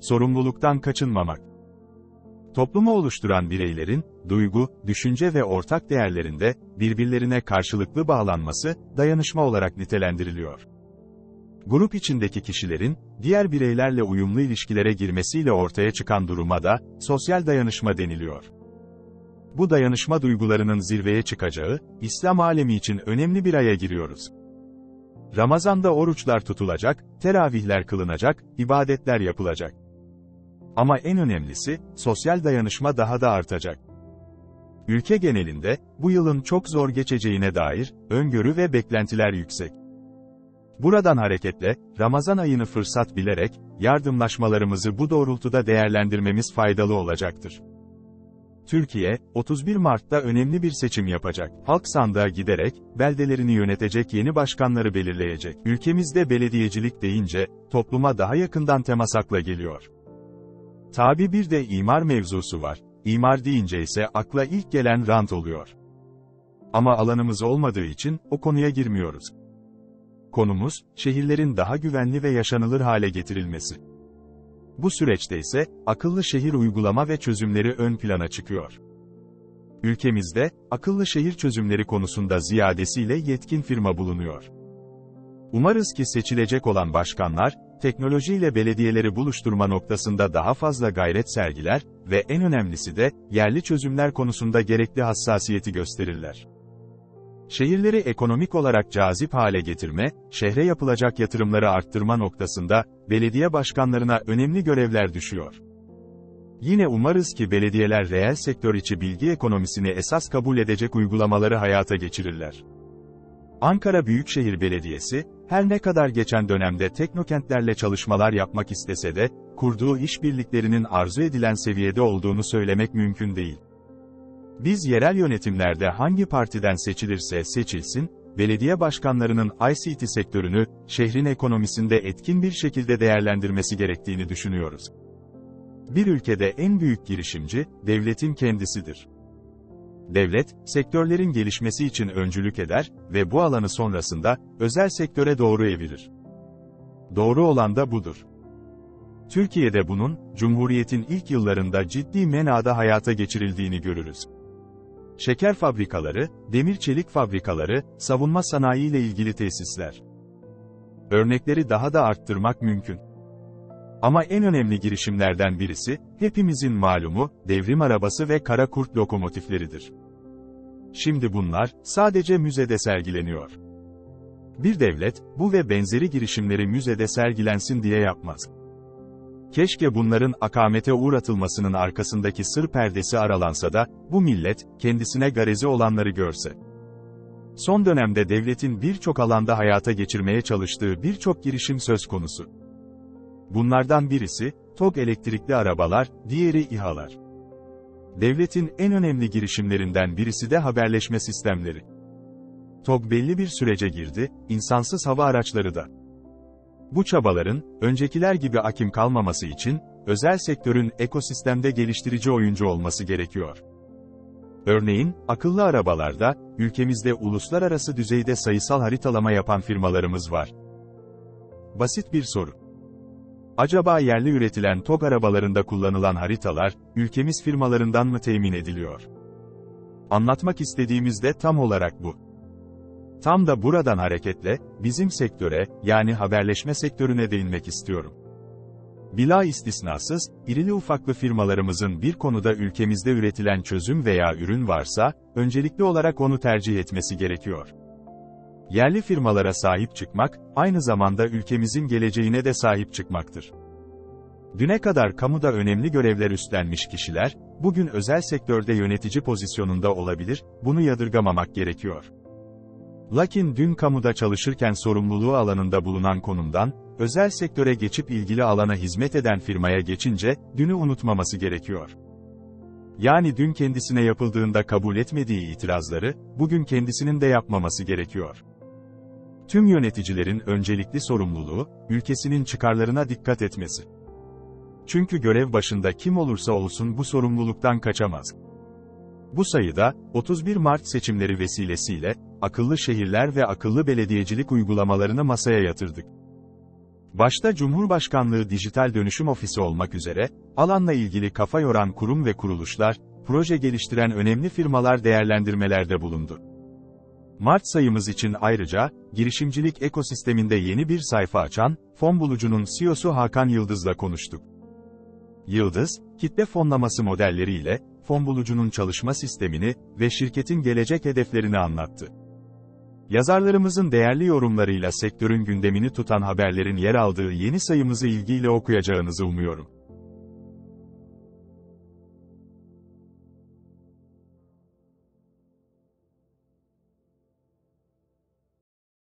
sorumluluktan kaçınmamak. Toplumu oluşturan bireylerin, duygu, düşünce ve ortak değerlerinde, birbirlerine karşılıklı bağlanması, dayanışma olarak nitelendiriliyor. Grup içindeki kişilerin, diğer bireylerle uyumlu ilişkilere girmesiyle ortaya çıkan duruma da, sosyal dayanışma deniliyor. Bu dayanışma duygularının zirveye çıkacağı, İslam alemi için önemli bir aya giriyoruz. Ramazanda oruçlar tutulacak, teravihler kılınacak, ibadetler yapılacak. Ama en önemlisi, sosyal dayanışma daha da artacak. Ülke genelinde, bu yılın çok zor geçeceğine dair, öngörü ve beklentiler yüksek. Buradan hareketle, Ramazan ayını fırsat bilerek, yardımlaşmalarımızı bu doğrultuda değerlendirmemiz faydalı olacaktır. Türkiye, 31 Mart'ta önemli bir seçim yapacak. Halk sandığa giderek, beldelerini yönetecek yeni başkanları belirleyecek. Ülkemizde belediyecilik deyince, topluma daha yakından temas akla geliyor. Tabi bir de imar mevzusu var. İmar deyince ise akla ilk gelen rant oluyor. Ama alanımız olmadığı için, o konuya girmiyoruz. Konumuz, şehirlerin daha güvenli ve yaşanılır hale getirilmesi. Bu süreçte ise, akıllı şehir uygulama ve çözümleri ön plana çıkıyor. Ülkemizde, akıllı şehir çözümleri konusunda ziyadesiyle yetkin firma bulunuyor. Umarız ki seçilecek olan başkanlar, teknolojiyle belediyeleri buluşturma noktasında daha fazla gayret sergiler ve en önemlisi de, yerli çözümler konusunda gerekli hassasiyeti gösterirler. Şehirleri ekonomik olarak cazip hale getirme, şehre yapılacak yatırımları arttırma noktasında, belediye başkanlarına önemli görevler düşüyor. Yine umarız ki belediyeler reel sektör içi bilgi ekonomisini esas kabul edecek uygulamaları hayata geçirirler. Ankara Büyükşehir Belediyesi, her ne kadar geçen dönemde teknokentlerle çalışmalar yapmak istese de, kurduğu işbirliklerinin arzu edilen seviyede olduğunu söylemek mümkün değil. Biz yerel yönetimlerde hangi partiden seçilirse seçilsin, belediye başkanlarının ICT sektörünü, şehrin ekonomisinde etkin bir şekilde değerlendirmesi gerektiğini düşünüyoruz. Bir ülkede en büyük girişimci, devletin kendisidir. Devlet, sektörlerin gelişmesi için öncülük eder ve bu alanı sonrasında, özel sektöre doğru evirir. Doğru olan da budur. Türkiye'de bunun, Cumhuriyet'in ilk yıllarında ciddi menada hayata geçirildiğini görürüz. Şeker fabrikaları, demir çelik fabrikaları, savunma sanayi ile ilgili tesisler. Örnekleri daha da arttırmak mümkün. Ama en önemli girişimlerden birisi, hepimizin malumu, devrim arabası ve kara kurt lokomotifleridir. Şimdi bunlar, sadece müzede sergileniyor. Bir devlet, bu ve benzeri girişimleri müzede sergilensin diye yapmaz. Keşke bunların akamete uğratılmasının arkasındaki sır perdesi aralansa da, bu millet, kendisine garezi olanları görse. Son dönemde devletin birçok alanda hayata geçirmeye çalıştığı birçok girişim söz konusu. Bunlardan birisi, TOG elektrikli arabalar, diğeri İHA'lar. Devletin en önemli girişimlerinden birisi de haberleşme sistemleri. TOG belli bir sürece girdi, insansız hava araçları da. Bu çabaların, öncekiler gibi akim kalmaması için, özel sektörün ekosistemde geliştirici oyuncu olması gerekiyor. Örneğin, akıllı arabalarda, ülkemizde uluslararası düzeyde sayısal haritalama yapan firmalarımız var. Basit bir soru. Acaba yerli üretilen TOG arabalarında kullanılan haritalar, ülkemiz firmalarından mı temin ediliyor? Anlatmak istediğimiz de tam olarak bu. Tam da buradan hareketle, bizim sektöre, yani haberleşme sektörüne değinmek istiyorum. Bila istisnasız, irili ufaklı firmalarımızın bir konuda ülkemizde üretilen çözüm veya ürün varsa, öncelikli olarak onu tercih etmesi gerekiyor. Yerli firmalara sahip çıkmak, aynı zamanda ülkemizin geleceğine de sahip çıkmaktır. Düne kadar kamuda önemli görevler üstlenmiş kişiler, bugün özel sektörde yönetici pozisyonunda olabilir, bunu yadırgamamak gerekiyor. Lakin dün kamuda çalışırken sorumluluğu alanında bulunan konumdan, özel sektöre geçip ilgili alana hizmet eden firmaya geçince, dünü unutmaması gerekiyor. Yani dün kendisine yapıldığında kabul etmediği itirazları, bugün kendisinin de yapmaması gerekiyor. Tüm yöneticilerin öncelikli sorumluluğu, ülkesinin çıkarlarına dikkat etmesi. Çünkü görev başında kim olursa olsun bu sorumluluktan kaçamaz. Bu sayıda, 31 Mart seçimleri vesilesiyle, akıllı şehirler ve akıllı belediyecilik uygulamalarını masaya yatırdık. Başta Cumhurbaşkanlığı Dijital Dönüşüm Ofisi olmak üzere, alanla ilgili kafa yoran kurum ve kuruluşlar, proje geliştiren önemli firmalar değerlendirmelerde bulundu. Mart sayımız için ayrıca, girişimcilik ekosisteminde yeni bir sayfa açan, fon bulucunun CEO'su Hakan Yıldız'la konuştuk. Yıldız, kitle fonlaması modelleriyle, fon bulucunun çalışma sistemini ve şirketin gelecek hedeflerini anlattı. Yazarlarımızın değerli yorumlarıyla sektörün gündemini tutan haberlerin yer aldığı yeni sayımızı ilgiyle okuyacağınızı umuyorum.